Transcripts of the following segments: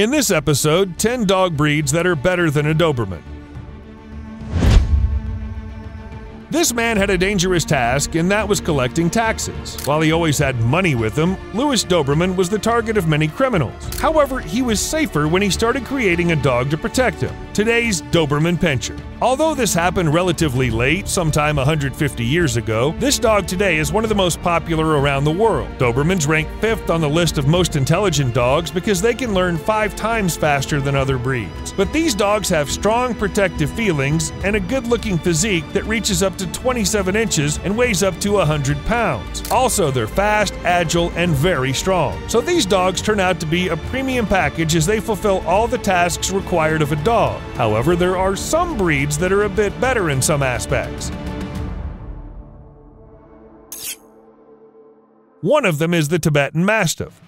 In this episode, 10 dog breeds that are better than a Doberman. This man had a dangerous task, and that was collecting taxes. While he always had money with him, Louis Dobermann was the target of many criminals. However, he was safer when he started creating a dog to protect him. Today's Doberman Pinscher. Although this happened relatively late, sometime 150 years ago, this dog today is one of the most popular around the world. Dobermans rank fifth on the list of most intelligent dogs because they can learn five times faster than other breeds. But these dogs have strong protective feelings and a good looking physique that reaches up to 27 inches and weighs up to 100 pounds. Also, they're fast, agile, and very strong. So these dogs turn out to be a premium package as they fulfill all the tasks required of a dog. However, there are some breeds that are a bit better in some aspects. One of them is the Tibetan Mastiff.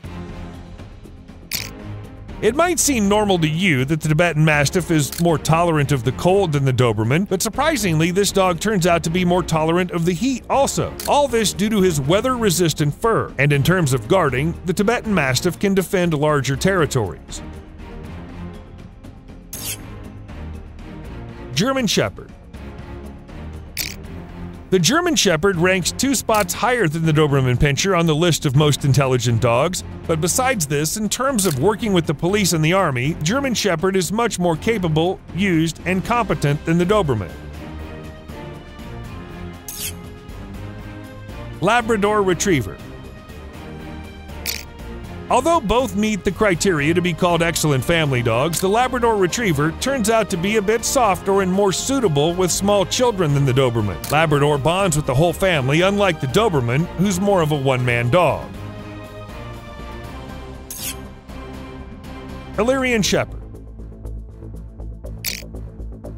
It might seem normal to you that the Tibetan Mastiff is more tolerant of the cold than the Doberman, but surprisingly, this dog turns out to be more tolerant of the heat also. All this due to his weather resistant fur, and in terms of guarding, the Tibetan Mastiff can defend larger territories. German Shepherd. The German Shepherd ranks two spots higher than the Doberman Pinscher on the list of most intelligent dogs, but besides this, in terms of working with the police and the army, German Shepherd is much more capable, used, and competent than the Doberman. Labrador Retriever Although both meet the criteria to be called excellent family dogs, the Labrador Retriever turns out to be a bit softer and more suitable with small children than the Doberman. Labrador bonds with the whole family, unlike the Doberman, who's more of a one man dog. Illyrian Shepherd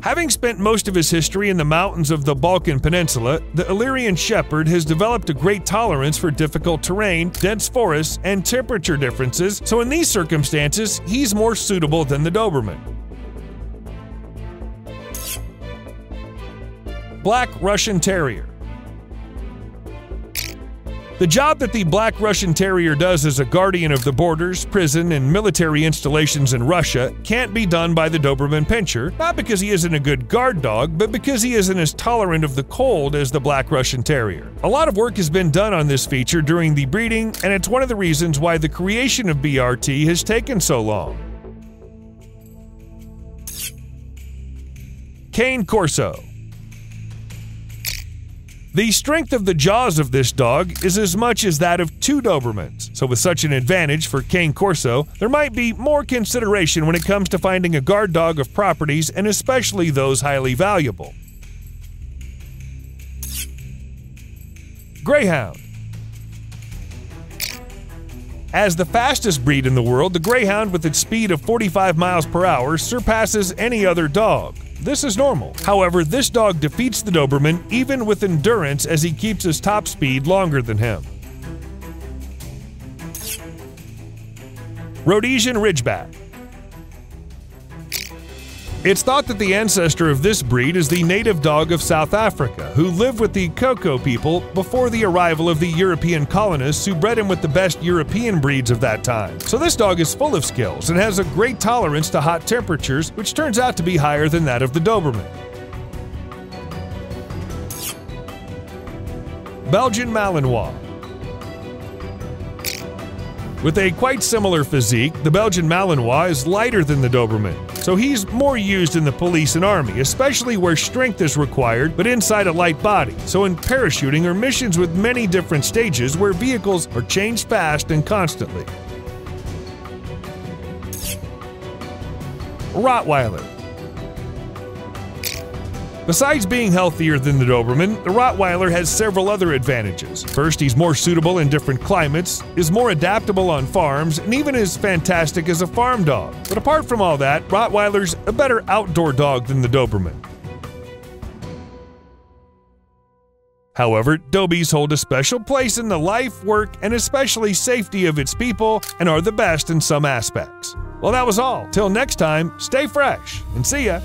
Having spent most of his history in the mountains of the Balkan Peninsula, the Illyrian Shepherd has developed a great tolerance for difficult terrain, dense forests, and temperature differences, so in these circumstances, he's more suitable than the Doberman. Black Russian Terrier the job that the Black Russian Terrier does as a guardian of the borders, prison, and military installations in Russia can't be done by the Doberman Pinscher, not because he isn't a good guard dog, but because he isn't as tolerant of the cold as the Black Russian Terrier. A lot of work has been done on this feature during the breeding, and it's one of the reasons why the creation of BRT has taken so long. Cane Corso the strength of the jaws of this dog is as much as that of two Dobermans, so with such an advantage for Cane Corso, there might be more consideration when it comes to finding a guard dog of properties and especially those highly valuable. Greyhound as the fastest breed in the world, the Greyhound, with its speed of 45 miles per hour, surpasses any other dog. This is normal. However, this dog defeats the Doberman even with endurance as he keeps his top speed longer than him. Rhodesian Ridgeback it's thought that the ancestor of this breed is the native dog of South Africa, who lived with the Khoikhoi people before the arrival of the European colonists who bred him with the best European breeds of that time. So this dog is full of skills and has a great tolerance to hot temperatures, which turns out to be higher than that of the Doberman. Belgian Malinois with a quite similar physique, the Belgian Malinois is lighter than the Doberman, so he's more used in the police and army, especially where strength is required but inside a light body, so in parachuting or missions with many different stages where vehicles are changed fast and constantly. Rottweiler Besides being healthier than the Doberman, the Rottweiler has several other advantages. First, he's more suitable in different climates, is more adaptable on farms, and even is fantastic as a farm dog. But apart from all that, Rottweiler's a better outdoor dog than the Doberman. However, Dobies hold a special place in the life, work, and especially safety of its people and are the best in some aspects. Well, that was all. Till next time, stay fresh and see ya.